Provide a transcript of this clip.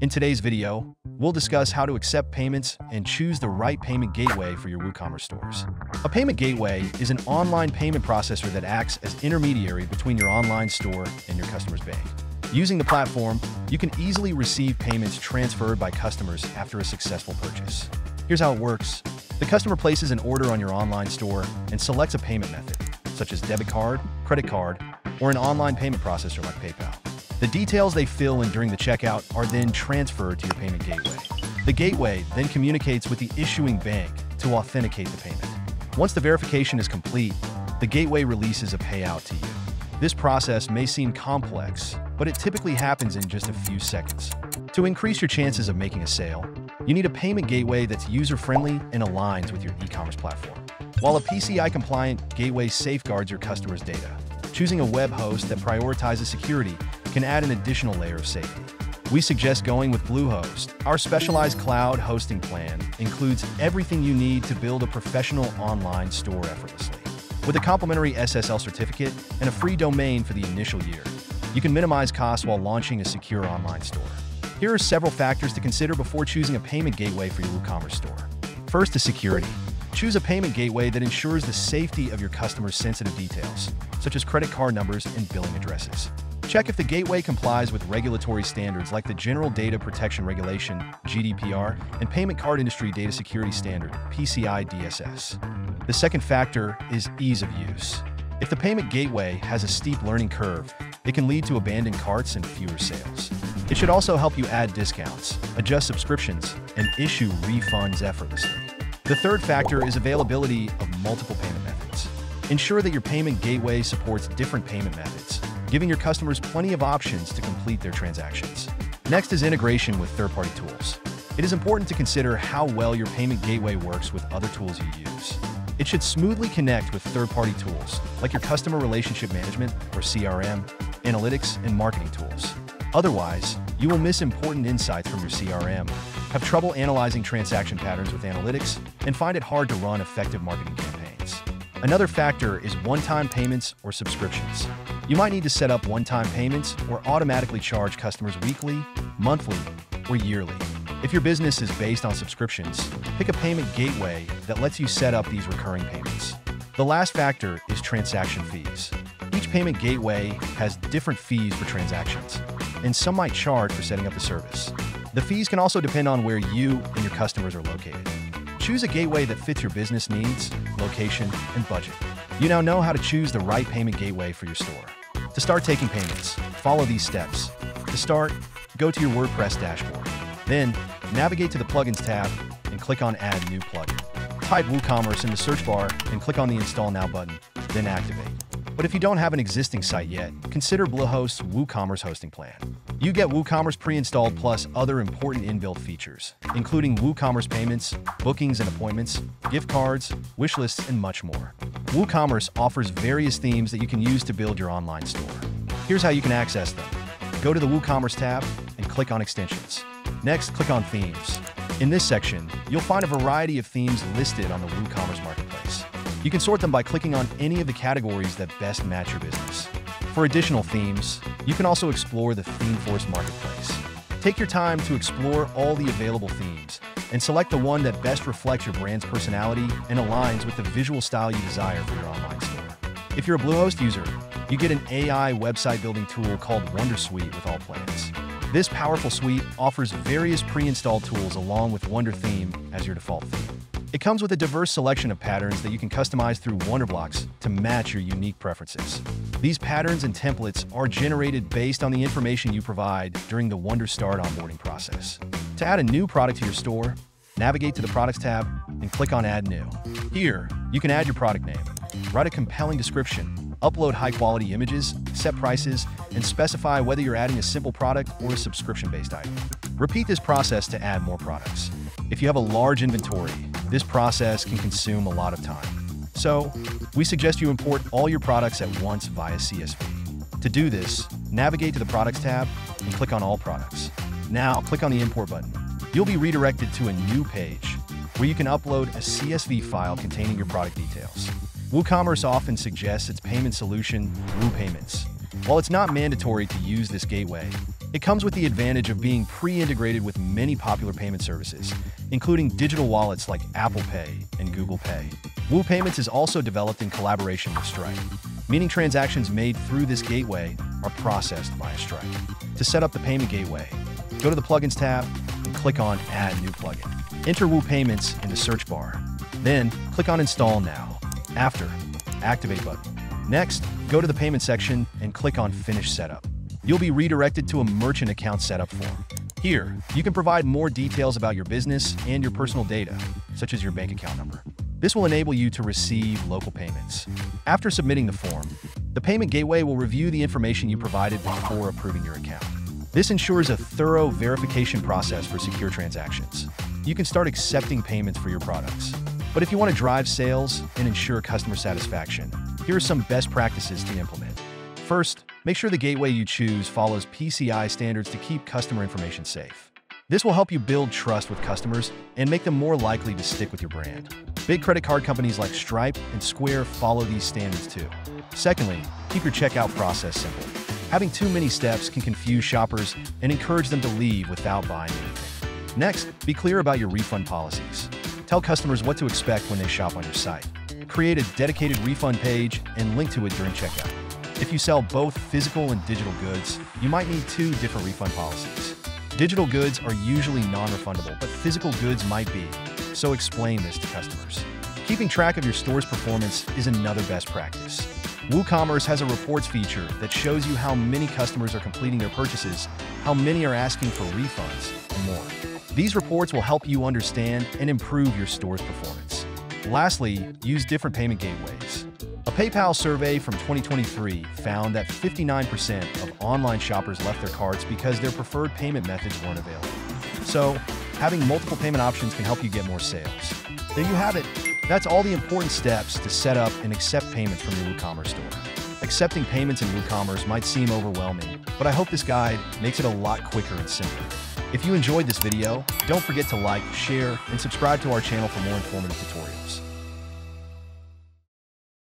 In today's video, we'll discuss how to accept payments and choose the right payment gateway for your WooCommerce stores. A payment gateway is an online payment processor that acts as intermediary between your online store and your customer's bank. Using the platform, you can easily receive payments transferred by customers after a successful purchase. Here's how it works. The customer places an order on your online store and selects a payment method, such as debit card, credit card, or an online payment processor like PayPal. The details they fill in during the checkout are then transferred to your payment gateway. The gateway then communicates with the issuing bank to authenticate the payment. Once the verification is complete, the gateway releases a payout to you. This process may seem complex, but it typically happens in just a few seconds. To increase your chances of making a sale, you need a payment gateway that's user-friendly and aligns with your e-commerce platform. While a PCI-compliant gateway safeguards your customers' data, choosing a web host that prioritizes security can add an additional layer of safety. We suggest going with Bluehost. Our specialized cloud hosting plan includes everything you need to build a professional online store effortlessly. With a complimentary SSL certificate and a free domain for the initial year, you can minimize costs while launching a secure online store. Here are several factors to consider before choosing a payment gateway for your WooCommerce store. First is security. Choose a payment gateway that ensures the safety of your customers' sensitive details, such as credit card numbers and billing addresses. Check if the gateway complies with regulatory standards like the General Data Protection Regulation, GDPR, and Payment Card Industry Data Security Standard, PCI DSS. The second factor is ease of use. If the payment gateway has a steep learning curve, it can lead to abandoned carts and fewer sales. It should also help you add discounts, adjust subscriptions, and issue refunds effortlessly. The third factor is availability of multiple payment methods. Ensure that your payment gateway supports different payment methods, giving your customers plenty of options to complete their transactions. Next is integration with third-party tools. It is important to consider how well your payment gateway works with other tools you use. It should smoothly connect with third-party tools, like your customer relationship management or CRM, analytics, and marketing tools. Otherwise, you will miss important insights from your CRM, have trouble analyzing transaction patterns with analytics, and find it hard to run effective marketing campaigns. Another factor is one-time payments or subscriptions. You might need to set up one-time payments or automatically charge customers weekly, monthly, or yearly. If your business is based on subscriptions, pick a payment gateway that lets you set up these recurring payments. The last factor is transaction fees. Each payment gateway has different fees for transactions, and some might charge for setting up the service. The fees can also depend on where you and your customers are located. Choose a gateway that fits your business needs, location, and budget. You now know how to choose the right payment gateway for your store. To start taking payments, follow these steps. To start, go to your WordPress dashboard. Then, navigate to the Plugins tab and click on Add New Plugin. Type WooCommerce in the search bar and click on the Install Now button, then activate. But if you don't have an existing site yet, consider Bluehost's WooCommerce hosting plan. You get WooCommerce pre-installed plus other important inbuilt features, including WooCommerce payments, bookings and appointments, gift cards, wish lists, and much more. WooCommerce offers various themes that you can use to build your online store. Here's how you can access them. Go to the WooCommerce tab and click on Extensions. Next, click on Themes. In this section, you'll find a variety of themes listed on the WooCommerce Marketplace. You can sort them by clicking on any of the categories that best match your business. For additional themes, you can also explore the ThemeForest Marketplace. Take your time to explore all the available themes and select the one that best reflects your brand's personality and aligns with the visual style you desire for your online store. If you're a Bluehost user, you get an AI website building tool called Wondersuite with all plans. This powerful suite offers various pre-installed tools along with Wonder Theme as your default theme. It comes with a diverse selection of patterns that you can customize through Wonderblocks to match your unique preferences. These patterns and templates are generated based on the information you provide during the Wonder Start onboarding process. To add a new product to your store, navigate to the Products tab and click on Add New. Here, you can add your product name, write a compelling description, upload high-quality images, set prices, and specify whether you're adding a simple product or a subscription-based item. Repeat this process to add more products. If you have a large inventory, this process can consume a lot of time. So, we suggest you import all your products at once via CSV. To do this, navigate to the Products tab and click on All Products. Now, click on the Import button. You'll be redirected to a new page where you can upload a CSV file containing your product details. WooCommerce often suggests its payment solution, WooPayments. While it's not mandatory to use this gateway, It comes with the advantage of being pre-integrated with many popular payment services, including digital wallets like Apple Pay and Google Pay. Woo Payments is also developed in collaboration with Stripe, meaning transactions made through this gateway are processed via Stripe. To set up the payment gateway, go to the Plugins tab and click on Add New Plugin. Enter Woo Payments in the search bar. Then, click on Install Now. After, Activate button. Next, go to the payment section and click on Finish Setup. You'll be redirected to a merchant account setup form. Here, you can provide more details about your business and your personal data, such as your bank account number. This will enable you to receive local payments. After submitting the form, the payment gateway will review the information you provided before approving your account. This ensures a thorough verification process for secure transactions. You can start accepting payments for your products. But if you want to drive sales and ensure customer satisfaction, here are some best practices to implement. First, make sure the gateway you choose follows PCI standards to keep customer information safe. This will help you build trust with customers and make them more likely to stick with your brand. Big credit card companies like Stripe and Square follow these standards too. Secondly, keep your checkout process simple. Having too many steps can confuse shoppers and encourage them to leave without buying anything. Next, be clear about your refund policies. Tell customers what to expect when they shop on your site. Create a dedicated refund page and link to it during checkout. If you sell both physical and digital goods, you might need two different refund policies. Digital goods are usually non-refundable, but physical goods might be, so explain this to customers. Keeping track of your store's performance is another best practice. WooCommerce has a reports feature that shows you how many customers are completing their purchases, how many are asking for refunds, and more. These reports will help you understand and improve your store's performance. Lastly, use different payment gateways. A PayPal survey from 2023 found that 59% of online shoppers left their carts because their preferred payment methods weren't available. So, having multiple payment options can help you get more sales. There you have it. That's all the important steps to set up and accept payments from your WooCommerce store. Accepting payments in WooCommerce might seem overwhelming, but I hope this guide makes it a lot quicker and simpler. If you enjoyed this video, don't forget to like, share, and subscribe to our channel for more informative tutorials.